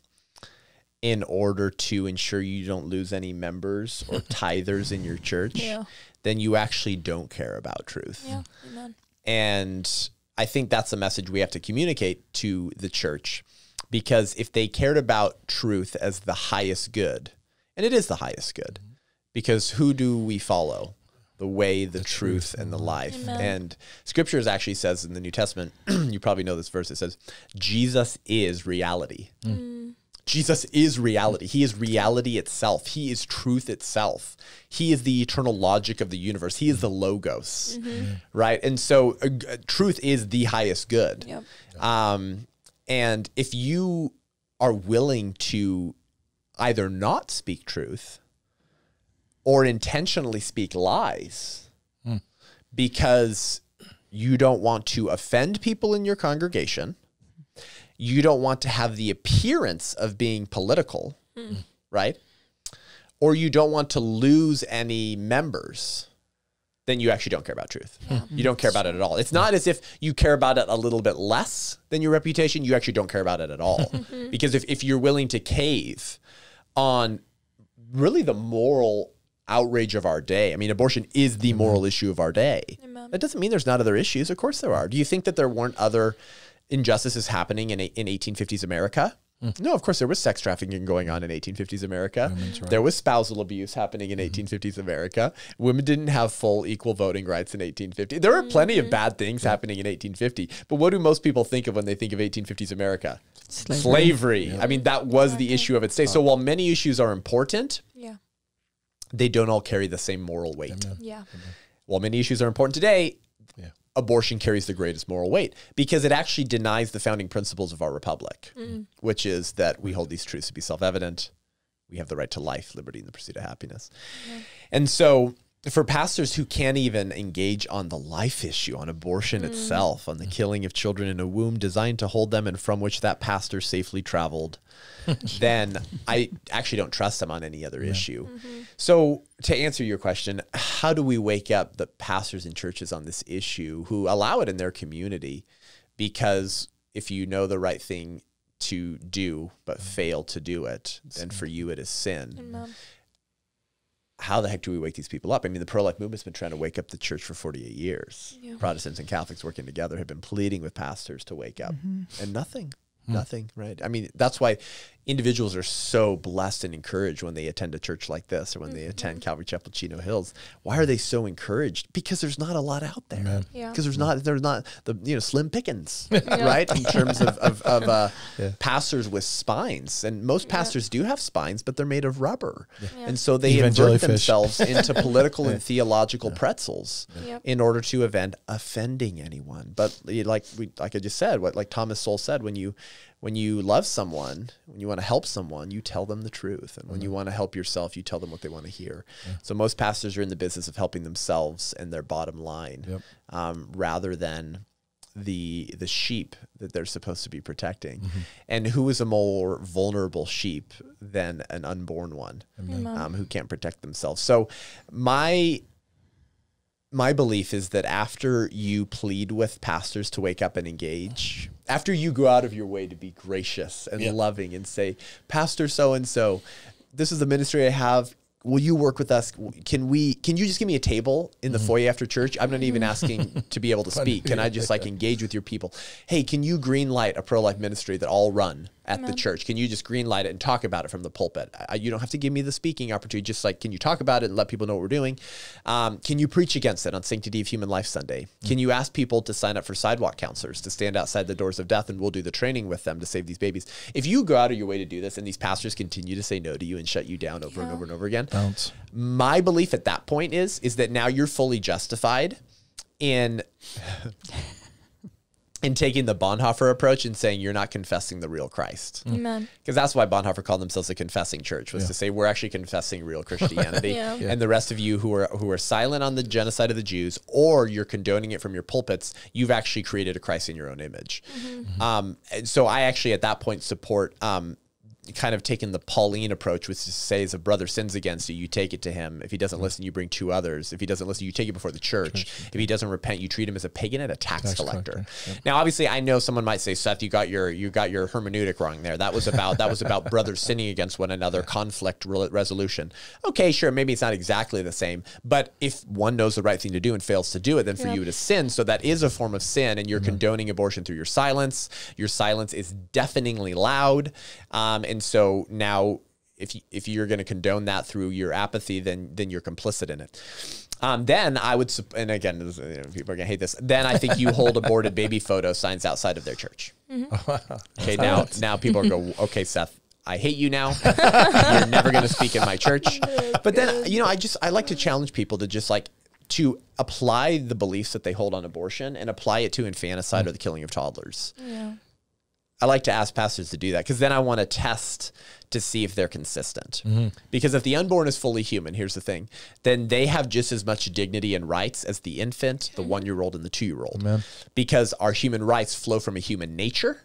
in order to ensure you don't lose any members or tithers in your church, Yeah. then you actually don't care about truth. Yeah. Amen. And I think that's a message we have to communicate to the church because if they cared about truth as the highest good, and it is the highest good, because who do we follow? The way, the, truth, and the life. Amen. And scriptures actually says in the New Testament, you probably know this verse, it says, Jesus is reality. Jesus is reality. He is reality itself. He is truth itself. He is the eternal logic of the universe. He is the logos, right? And so, uh, g- uh, truth is the highest good. Yep. Um, and if you are willing to either not speak truth or intentionally speak lies hmm. because you don't want to offend people in your congregation, you don't want to have the appearance of being political, hmm. right? Or you don't want to lose any members, then you actually don't care about truth. Hmm. You don't care about it at all. It's not as if you care about it a little bit less than your reputation. You actually don't care about it at all. because if, if you're willing to cave on really the moral outrage of our day, I mean, abortion is the mm-hmm. moral issue of our day. Amen. That doesn't mean there's not other issues. Of course there are. Do you think that there weren't other injustices happening in, in 1850s America? No, of course there was sex trafficking going on in 1850s America. There was spousal abuse happening in 1850s America. Women didn't have full equal voting rights in 1850. There were plenty of mm-hmm. bad things happening in 1850. But what do most people think of when they think of 1850s America? Slavery. Slavery. I mean, that was the issue of its day. So while many issues are important, Yeah. they don't all carry the same moral weight. Yeah. While many issues are important today, Yeah. Abortion carries the greatest moral weight because it actually denies the founding principles of our republic, mm. which is that we hold these truths to be self evident. We have the right to life, liberty, and the pursuit of happiness. And so, for pastors who can't even engage on the life issue, on abortion mm. itself, on the mm. killing of children in a womb designed to hold them and from which that pastor safely traveled, then I actually don't trust them on any other issue. Mm-hmm. So, to answer your question, how do we wake up the pastors and churches on this issue who allow it in their community? Because if you know the right thing to do but mm. fail to do it, then for you it is sin. Amen. How the heck do we wake these people up? I mean, the pro life movement's been trying to wake up the church for 48 years. Yeah. Protestants and Catholics working together have been pleading with pastors to wake up, mm-hmm. and nothing, hmm. nothing, right? I mean, that's why individuals are so blessed and encouraged when they attend a church like this or when they attend Calvary Chapel Chino Hills. Why are they so encouraged? Because there's not a lot out there. Yeah. Because there's not there's not the you know slim pickings, right? In terms of of, of uh, Yeah. pastors with spines, and most pastors do have spines, but they're made of rubber, Yeah. and so they Even invert themselves into political and theological pretzels Yep. in order to event offending anyone. But like we like I just said, what like Thomas Sowell said, when you when you love someone, when you want to help someone, you tell them the truth, and when you want to help yourself, you tell them what they want to hear. So most pastors are in the business of helping themselves and their bottom line, Yep. um, rather than the the sheep that they're supposed to be protecting. And who is a more vulnerable sheep than an unborn one um, who can't protect themselves? So my my belief is that after you plead with pastors to wake up and engage, after you go out of your way to be gracious and Yeah. loving and say, Pastor so and so, this is the ministry I have. Will you work with us? Can we? Can you just give me a table in the mm-hmm. foyer after church? I'm not even asking to be able to speak. Can I just like engage with your people? Hey, can you green light a pro life ministry that I'll run at the church? Can you just green light it and talk about it from the pulpit? I, you don't have to give me the speaking opportunity. Just like, can you talk about it and let people know what we're doing? Um, can you preach against it on Sanctity of Human Life Sunday? Can you ask people to sign up for sidewalk counselors to stand outside the doors of death and we'll do the training with them to save these babies? If you go out of your way to do this and these pastors continue to say no to you and shut you down over and over and over again, Bounce. my belief at that point is is that now you're fully justified in in taking the Bonhoeffer approach and saying you're not confessing the real Christ. Amen. Because that's why Bonhoeffer called themselves a confessing church, was to say we're actually confessing real Christianity. Yeah. Yeah. And the rest of you who are who are silent on the genocide of the Jews, or you're condoning it from your pulpits, you've actually created a Christ in your own image. Um, and so I actually at that point support um, kind of taking the Pauline approach, which is to say, if a brother sins against you, you take it to him. If he doesn't listen, you bring two others. If he doesn't listen, you take it before the church. If he doesn't repent, you treat him as a pagan and a tax, Tax collector. collector, Now, obviously, I know someone might say, Seth, you got your you got your hermeneutic wrong there. That was about that was about brothers sinning against one another, conflict re- resolution. Okay, sure, maybe it's not exactly the same, but if one knows the right thing to do and fails to do it, then for Yeah. you to sin, so that is a form of sin, and you're condoning abortion through your silence. Your silence is deafeningly loud, um, and so now if you, if you're going to condone that through your apathy, then then you're complicit in it. Um, then I would, and again, this you know, people are gonna hate this. Then I think you hold aborted baby photo signs outside of their church. Okay, now now people are go, okay, Seth, I hate you now. You're never gonna speak in my church. But then you know, I just I like to challenge people to just like to apply the beliefs that they hold on abortion and apply it to infanticide or the killing of toddlers. Yeah. I like to ask pastors to do that because then I want to test to see if they're consistent. Mm-hmm. Because if the unborn is fully human, here's the thing, then they have just as much dignity and rights as the infant, the one year old, and the two year old. Because our human rights flow from a human nature.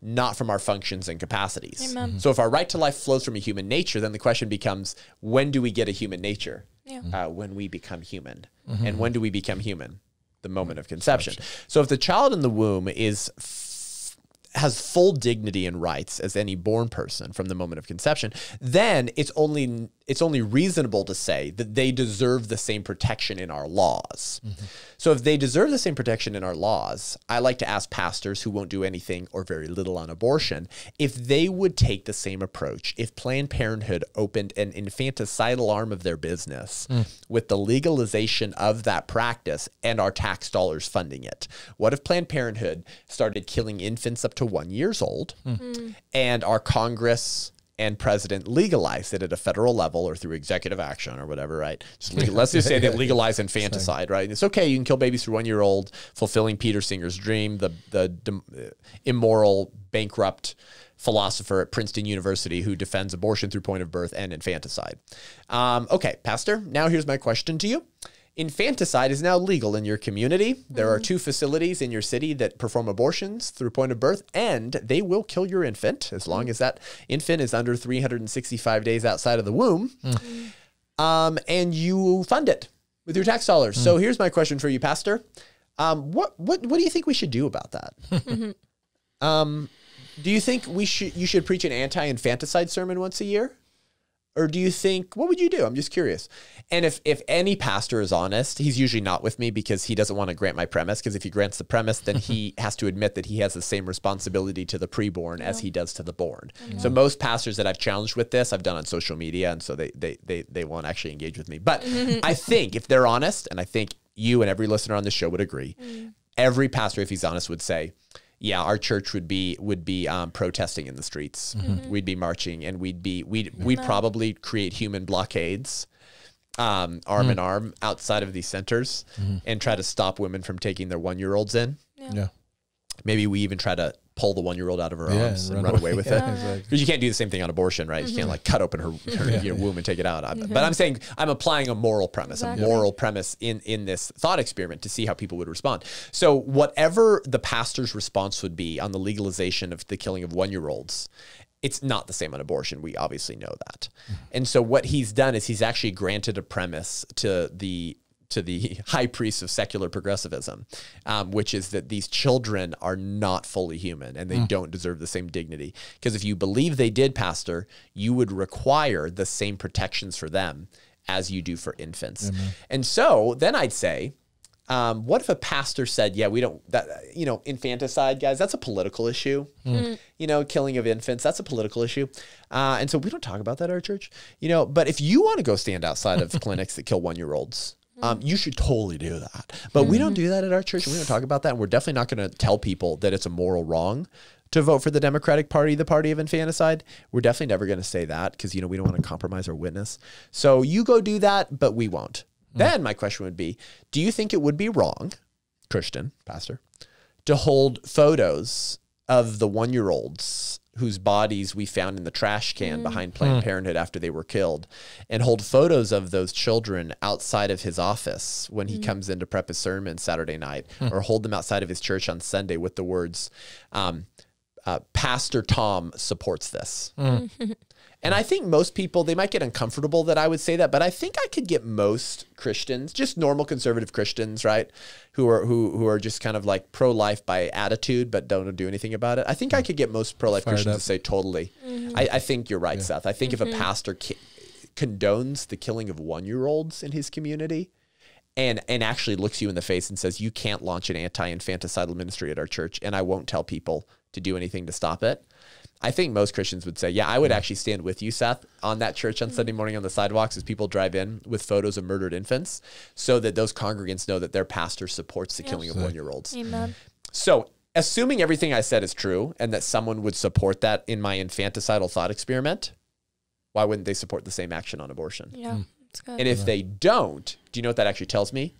Not from our functions and capacities. Amen. Mm-hmm. So, if our right to life flows from a human nature, then the question becomes when do we get a human nature? Yeah. Mm-hmm. uh, when we become human. And when do we become human? The moment of conception. So if the child in the womb is f- has full dignity and rights as any born person from the moment of conception, then it's only it's only reasonable to say that they deserve the same protection in our laws. Mm-hmm. So if they deserve the same protection in our laws, I like to ask pastors who won't do anything or very little on abortion if they would take the same approach if Planned Parenthood opened an infanticidal arm of their business mm. with the legalization of that practice and our tax dollars funding it. What if Planned Parenthood started killing infants up to 1 years old mm. Mm. and our Congress and president legalize it at a federal level or through executive action or whatever, right? Just legal, let's just say they legalize infanticide, right? It's okay. You can kill babies through one year old, fulfilling Peter Singer's dream, the the dem- immoral, bankrupt philosopher at Princeton University who defends abortion through point of birth and infanticide. Um, okay, Pastor. Now here's my question to you. Infanticide is now legal in your community. There are two facilities in your city that perform abortions through point of birth, and they will kill your infant as long as that infant is under 365 days outside of the womb. Um, and you fund it with your tax dollars. So here's my question for you, Pastor. Um, what what what do you think we should do about that? um, do you think we should you should preach an anti-infanticide sermon once a year? Or do you think what would you do? I'm just curious. And if if any pastor is honest, he's usually not with me because he doesn't want to grant my premise. Because if he grants the premise, then he has to admit that he has the same responsibility to the preborn as he does to the born. So most pastors that I've challenged with this, I've done on social media, and so they they they they won't actually engage with me. But I think if they're honest, and I think you and every listener on this show would agree, mm. every pastor, if he's honest, would say, yeah, our church would be would be um, protesting in the streets. We'd be marching, and we'd be we'd we'd probably create human blockades, um, arm in arm outside of these centers, and try to stop women from taking their one year olds in. Yeah. Maybe we even try to pull the one year old out of her Yeah, arms and run run away with away. it. Yeah, exactly. Because you can't do the same thing on abortion, right? You can't mm-hmm. like cut open her, her you know, womb and take it out. I'm- mm-hmm. But I'm saying I'm applying a moral premise, Exactly. a moral premise in in this thought experiment to see how people would respond. So whatever the pastor's response would be on the legalization of the killing of one year olds. It's not the same on abortion. We obviously know that. Mm-hmm. And so what he's done is he's actually granted a premise to the to the high priest of secular progressivism, um, which is that these children are not fully human and they don't deserve the same dignity. Because if you believe they did, Pastor, you would require the same protections for them as you do for infants. And so then I'd say, um, what if a pastor said, "Yeah, we don't that you know infanticide, guys. That's a political issue. You know, killing of infants. That's a political issue, uh, and so we don't talk about that at our church. You know, but if you want to go stand outside of clinics that kill one year olds." Um, you should totally do that, but we don't do that at our church. We don't talk about that, and we're definitely not going to tell people that it's a moral wrong to vote for the Democratic Party, the party of infanticide. We're definitely never going to say that because you know we don't want to compromise our witness. So you go do that, but we won't. Then my question would be: Do you think it would be wrong, Christian pastor, to hold photos of the one-year-olds whose bodies we found in the trash can mm. behind Planned hmm. Parenthood after they were killed, and hold photos of those children outside of his office when he mm. comes in to prep his sermon Saturday night, hmm. or hold them outside of his church on Sunday with the words, um, uh, "Pastor Tom supports this." Hmm. And I think most people, they might get uncomfortable that I would say that, but I think I could get most Christians, just normal conservative Christians, right? Who are who who are just kind of like pro life by attitude, but don't do anything about it. I think I could get most pro life Fired Christians up. to say totally. Mm-hmm. I, I think you're right, Seth. I think if a mm-hmm. pastor ki- condones the killing of one year olds in his community, and and actually looks you in the face and says you can't launch an anti-infanticidal ministry at our church and I won't tell people to do anything to stop it. I think most Christians would say, yeah, I would actually stand with you, Seth, on that church on mm-hmm. Sunday morning on the sidewalks as people drive in with photos of murdered infants so that those congregants know that their pastor supports the killing of one year olds. Amen. So, assuming everything I said is true and that someone would support that in my infanticidal thought experiment, why wouldn't they support the same action on abortion? Yeah, hmm. it's good. And if they don't, do you know what that actually tells me?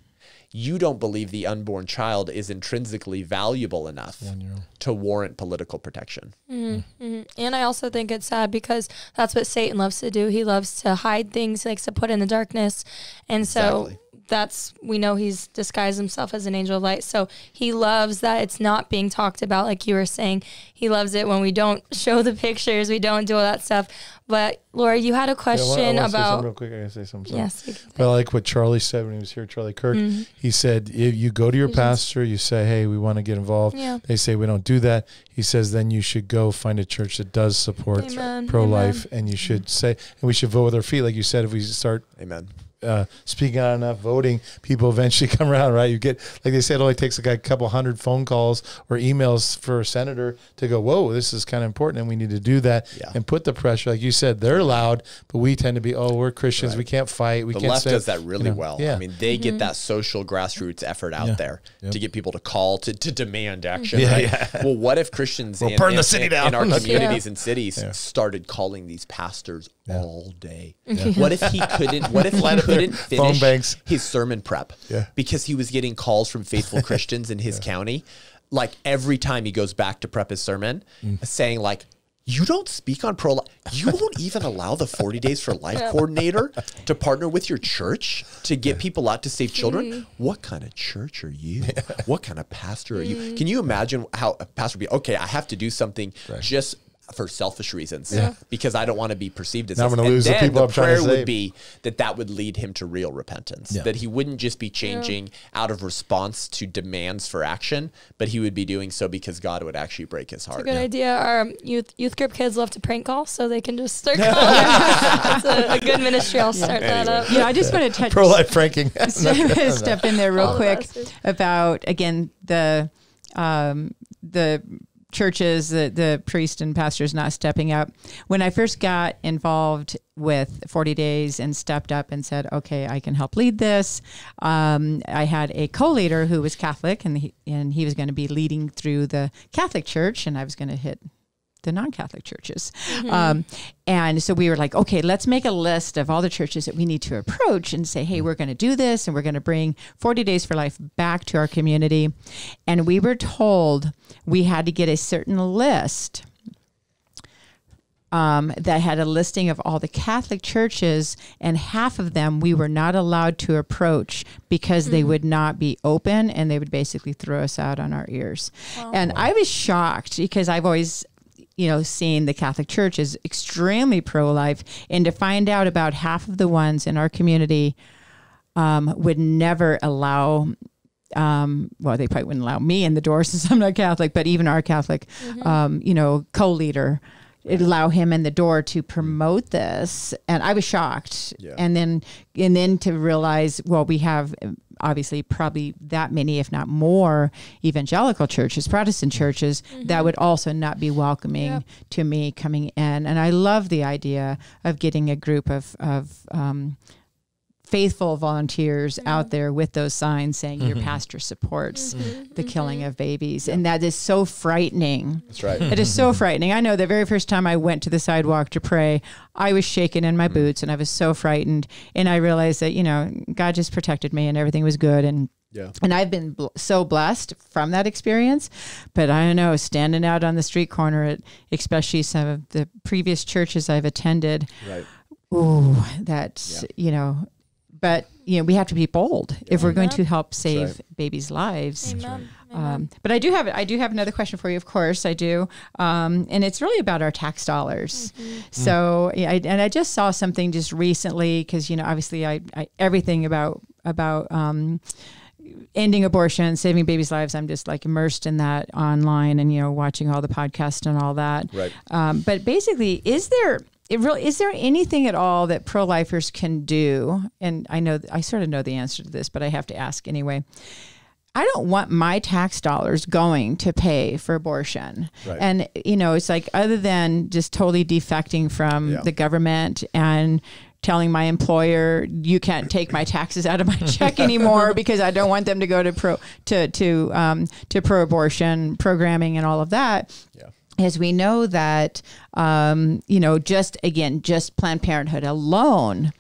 You don't believe the unborn child is intrinsically valuable enough to warrant political protection. Mm-hmm, mm-hmm. And I also think it's sad because that's what Satan loves to do. He loves to hide things, he likes to put in the darkness. And so Exactly. That's, we know he's disguised himself as an angel of light. So he loves that it's not being talked about, like you were saying. He loves it when we don't show the pictures, we don't do all that stuff. But Laura, you had a Yeah, I wanna- I question wanna say something about. real quick. I gotta say something. Yes. But I like what Charlie said when he was here, Charlie Kirk. Mm-hmm. He said, if you go to your pastor, you say, hey, we want to get involved. Yeah. They say, we don't do that. He says, then you should go find a church that does support Amen. pro life. And you should say, and we should vote with our feet. Like you said, if we start Amen. Uh, speaking out enough, voting, people eventually come around, right? You get, like they said, it only takes like a couple hundred phone calls or emails for a senator to go, whoa, this is kind of important and we need to do that Yeah. and put the pressure. Like you said, they're loud, but we tend to be, oh, we're Christians. We can't fight. We the can't left say- does that really you know, well. Yeah. I mean, they get that social grassroots effort out Yeah. there Yep. to get people to call to, to demand action. Yeah, right? yeah. Well, what if Christians We'll in, burn the city in- down. in our Yeah. communities and cities started calling these pastors all day? What if he couldn't? What if he couldn't phone finish banks. his sermon prep? Yeah. because he was getting calls from faithful Christians in his county, like every time he goes back to prep his sermon, Mm. saying like. You don't speak on pro life. You won't even allow the 40 Days for Life coordinator to partner with your church to get people out to save children. What kind of church are you? What kind of pastor are you? Can you imagine how a pastor would be? Okay, I have to do something just for selfish reasons because I don't want to be perceived as Now I'm gonna And lose the then people I'm trying to prayer would be that that would lead him to real repentance. Yeah. That he wouldn't just be changing out of response to demands for action, but he would be doing so because God would actually break his A heart. good idea. Our um, youth youth group kids love to prank call, so they can just start calling. That's a, a good ministry. I'll start that up. Yeah, I just want to touch Pro life franking. step in there real All quick bastards. about again the um, the churches, the the priest and pastors not stepping up. When I first got involved with 40 Days and stepped up and said, "Okay, I can help lead this," um, I had a co-leader who was Catholic, and he, and he was going to be leading through the Catholic Church, and I was going to hit the non-Catholic churches. Um, and so we were like, okay, let's make a list of all the churches that we need to approach and say, hey, we're going to do this and we're going to bring 40 Days for Life back to our community. And we were told we had to get a certain list um, that had a listing of all the Catholic churches, and half of them we were not allowed to approach because they would not be open and they would basically throw us out on our ears. And I was shocked because I've always you know, seeing the Catholic Church is extremely pro life, and to find out about half of the ones in our community um, would never allow. Um, well, they probably wouldn't allow me in the door since I'm not Catholic, but even our Catholic, um, you know, co-leader, it'd allow him in the door to promote this, and I was shocked. Yeah. And then, and then to realize, well, we have um, obviously probably that many, if not more, evangelical churches, Protestant churches that would also not be welcoming Yep. to me coming in. And I love the idea of getting a group of of um, faithful volunteers out there with those signs saying your mm-hmm. pastor supports mm-hmm. the mm-hmm. killing of babies, and that is so frightening. That's right. It is so frightening. I know the very first time I went to the sidewalk to pray, I was shaking in my boots and I was so frightened. And I realized that, you know, God just protected me and everything was good. And Yeah. and I've been bl- so blessed from that experience. But I don't know, standing out on the street corner at especially some of the previous churches I've attended, Right. ooh, that's, you know, but, you know, we have to be bold if we're going to help save right. babies' lives. Amen. Amen. Um, but I do have I do have another question for you. Of course, I do, um, and it's really about our tax dollars. So, yeah, I, and I just saw something just recently because you know, obviously, I, I everything about about um, ending abortion, saving babies' lives. I'm just like immersed in that online, and you know, watching all the podcasts and all that. Right. Um, but basically, is there it really is there anything at all that pro-lifers can do? And I know I sort of know the answer to this, but I have to ask anyway. I don't want my tax dollars going to pay for abortion. Right. And you know, it's like other than just totally defecting from Yeah. the government and telling my employer you can't take my taxes out of my check anymore because I don't want them to go to pro to to um, to pro abortion programming and all of that Yeah. As we know that um, you know just again just planned parenthood alone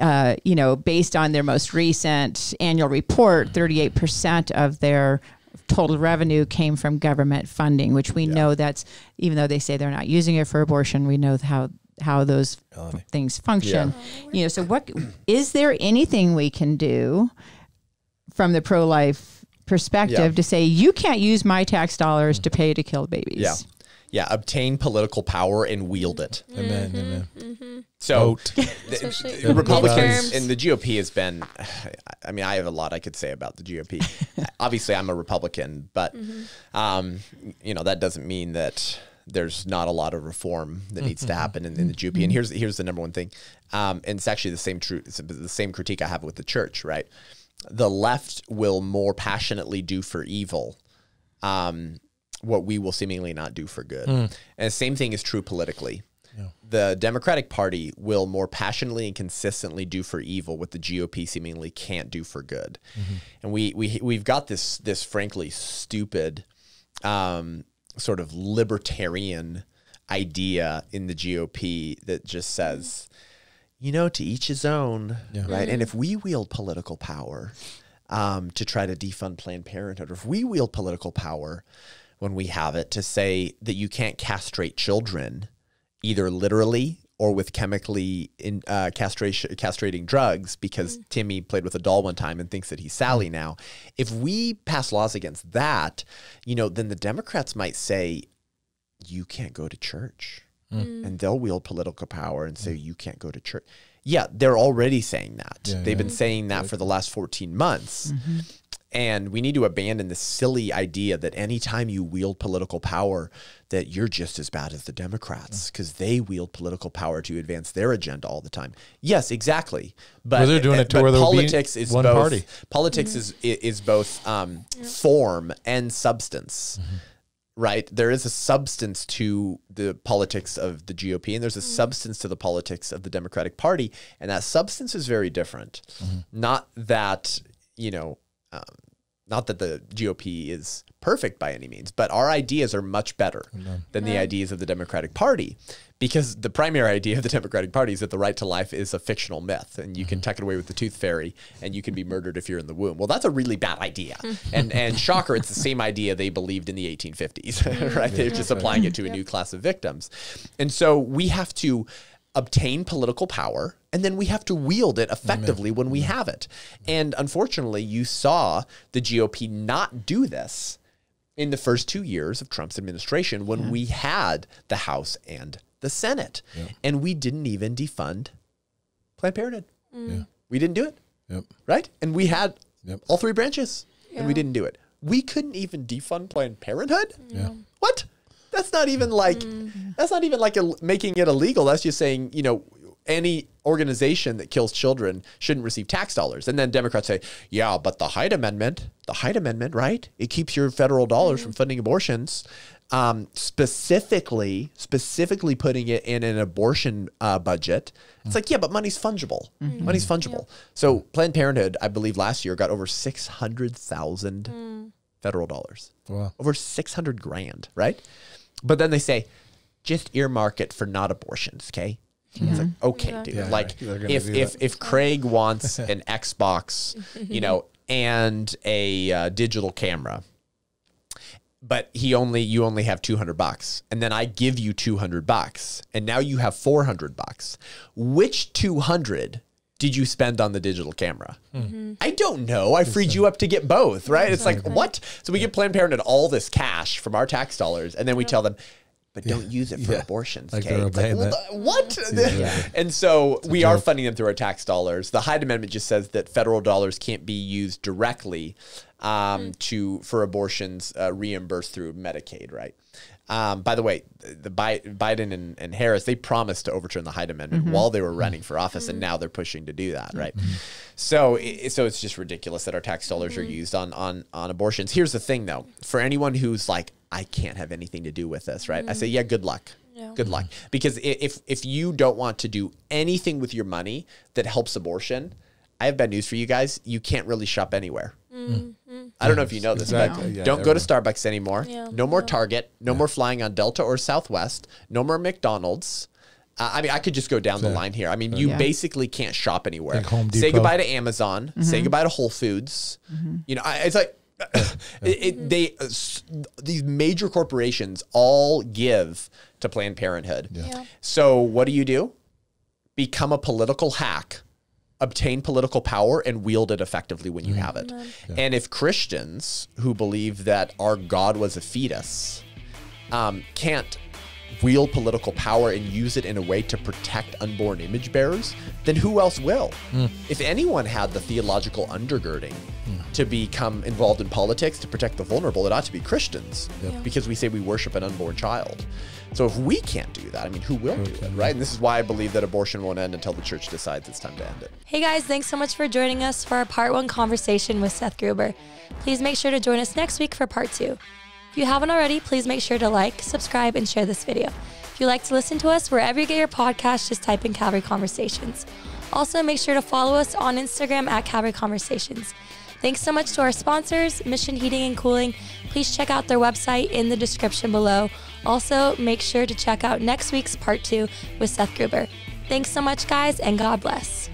uh, you know based on their most recent annual report 38% of their total revenue came from government funding which we know that's even though they say they're not using it for abortion we know how how those f- things function. You know so what is there anything we can do from the pro-life perspective Yeah. to say you can't use my tax dollars to pay to kill babies Yeah. Yeah. Obtain political power and wield it. Amen. Mm-hmm. Amen. So Vote. the, Especially the Republicans and the GOP has been. I mean, I have a lot I could say about the GOP. Obviously, I'm a Republican, but Mm-hmm. um, you know that doesn't mean that there's not a lot of reform that needs to happen in, in the GOP. And here's here's the number one thing, um, and it's actually the same true it's the same critique I have with the church. Right, the left will more passionately do for evil. Um, what we will seemingly not do for good. And the same thing is true politically. The Democratic Party will more passionately and consistently do for evil what the GOP seemingly can't do for good. And we we we've got this this frankly stupid um, sort of libertarian idea in the GOP that just says, you know, to each his own, right? And if we wield political power um, to try to defund Planned Parenthood, or if we wield political power when we have it to say that you can't castrate children, either literally or with chemically in, uh, castration, castrating drugs, because mm. Timmy played with a doll one time and thinks that he's Sally mm. now. If we pass laws against that, you know, then the Democrats might say, you can't go to church. Mm. And they'll wield political power and say, you can't go to church. Yeah, they're already saying that. Yeah, They've yeah. been saying that for the last 14 months. Mm-hmm. And we need to abandon the silly idea that anytime you wield political power, that you're just as bad as the Democrats mm. because they wield political power to advance their agenda all the time. Yes, exactly. But Well, they're doing it to where politics is one both, party. Politics mm-hmm. is is both um, form and substance mm-hmm. right? There is a substance to the politics of the GOP, and there's a mm. substance to the politics of the Democratic Party, and that substance is very different. Mm-hmm. Not that you know, um, not that the GOP is perfect by any means, but our ideas are much better than the ideas of the Democratic Party. Because the primary idea of the Democratic Party is that the right to life is a fictional myth, and you can mm-hmm. tuck it away with the tooth fairy, and you can be murdered if you're in the womb. Well, that's a really bad idea. and and shocker, it's the same idea they believed in the 1850s, right? They're just applying it to a new class of victims, and so we have to obtain political power and then we have to wield it effectively when we have it. And unfortunately, you saw the GOP not do this in the first two years of Trump's administration when we had the House and the Senate. And we didn't even defund Planned Parenthood. Mm. We didn't do it, Yep. right? And we had Yep. all three branches and we didn't do it. We couldn't even defund Planned Parenthood? Yeah. What? That's not even like mm. that's not even like a, making it illegal. That's just saying, you know, any organization that kills children shouldn't receive tax dollars. And then Democrats say, yeah, but the Hyde Amendment, the Hyde Amendment, right? It keeps your federal dollars from mm-hmm. funding abortions. Um, specifically, specifically putting it in an abortion uh, budget. It's mm. like, yeah, but money's fungible. Mm-hmm. Money's fungible. So Planned Parenthood, I believe last year got over six hundred thousand mm. federal dollars Wow. over 600 grand, right? But then they say, just earmark it for not abortions, okay? It's like, okay, dude. Yeah, like, they're if if that. if Craig wants an Xbox, you know, and a uh, digital camera, but he only you only have 200 bucks and then i give you 200 bucks and now you have 400 bucks which 200 did you spend on the digital camera? I don't know. I freed you up to get both right? It's like what? So we give planned parenthood all this cash from our tax dollars and then we tell them but don't use it for Yeah. abortions Like okay It's like, well, that. what? Yeah. and so we are funding them through our tax dollars. The Hyde Amendment just says that federal dollars can't be used directly um, to for abortions uh, reimbursed through Medicaid, right? Um, by the way, the Bi- Biden and, and Harris they promised to overturn the Hyde Amendment mm-hmm. while they were running for office, and mm-hmm. now they're pushing to do that, mm-hmm. right? So, i- so it's just ridiculous that our tax dollars are used on on on abortions. Here's the thing, though, for anyone who's like, I can't have anything to do with this, right? I say, yeah, good luck. Yeah. Good luck. Because if if you don't want to do anything with your money that helps abortion, I have bad news for you guys. You can't really shop anywhere. Mm. I don't know if you know this, Exactly. but Yeah, don't go to. Starbucks anymore. Yeah. No more Target. No more flying on Delta or Southwest. No more McDonald's. Uh, I mean, I could just go down the line here. I mean, you Yeah. basically can't shop anywhere. Like Home Say goodbye to Amazon. Say goodbye to Whole Foods. You know, I, it's like it, it, they uh, s- these major corporations all give to Planned Parenthood. Yeah. So what do you do? Become a political hack, obtain political power, and wield it effectively when you mm. have it. And if Christians who believe that our God was a fetus um, can't wield political power and use it in a way to protect unborn image bearers, then who else will? Mm. If anyone had the theological undergirding mm. to become involved in politics to protect the vulnerable, it ought to be Christians. Because we say we worship an unborn child. So if we can't do that, I mean, who will do it, right? And this is why I believe that abortion won't end until the church decides it's time to end it. Hey guys, thanks so much for joining us for our part one conversation with Seth Gruber. Please make sure to join us next week for part two. If you haven't already, please make sure to like, subscribe, and share this video. If you like to listen to us wherever you get your podcast, just type in Calvary Conversations. Also, make sure to follow us on Instagram at Calvary Conversations. Thanks so much to our sponsors, Mission Heating and Cooling. Please check out their website in the description below. Also, make sure to check out next week's part two with Seth Gruber. Thanks so much, guys, and God bless.